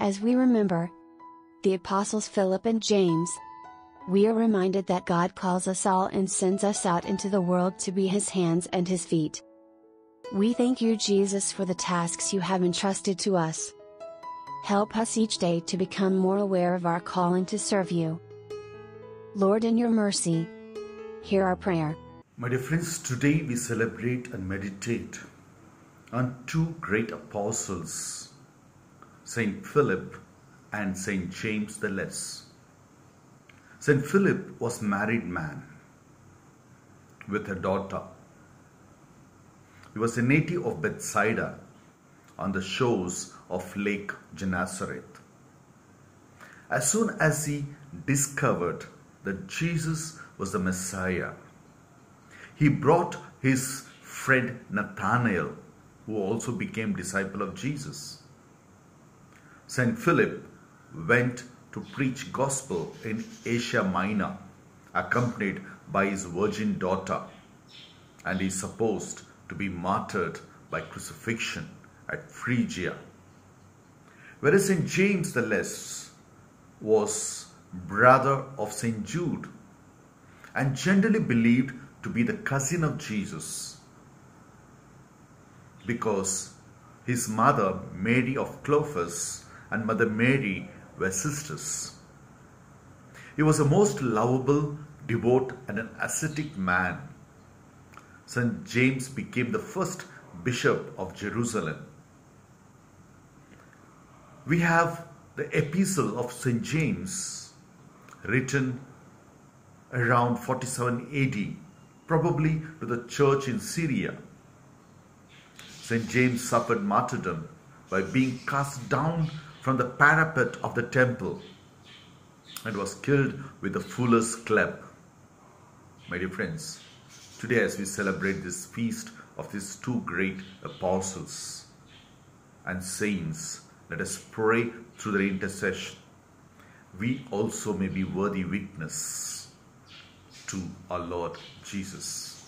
As we remember the apostles Philip and James, we are reminded that God calls us all and sends us out into the world to be His hands and His feet. We thank you, Jesus, for the tasks you have entrusted to us. Help us each day to become more aware of our calling to serve you. Lord, in your mercy, hear our prayer. My dear friends, today we celebrate and meditate on two great apostles, Saint Philip and Saint James the Less. Saint Philip was married man with a daughter. He was a native of Bethsaida on the shores of Lake Gennesaret. As soon as he discovered that Jesus was the Messiah, he brought his friend Nathanael, who also became disciple of Jesus. Saint Philip went to preach gospel in Asia Minor, accompanied by his virgin daughter, and is supposed to be martyred by crucifixion at Phrygia. Whereas St. James the Less was brother of St. Jude and generally believed to be the cousin of Jesus because his mother Mary of Clophas and mother Mary were sisters. He was a most lovable, devout and an ascetic man. St. James became the first bishop of Jerusalem. We have the epistle of St. James written around 47 AD, probably to the church in Syria. St. James suffered martyrdom by being cast down from the parapet of the temple and was killed with a fuller's club. My dear friends, today as we celebrate this feast of these two great apostles and saints, let us pray through their intercession. We also may be worthy witness to our Lord Jesus.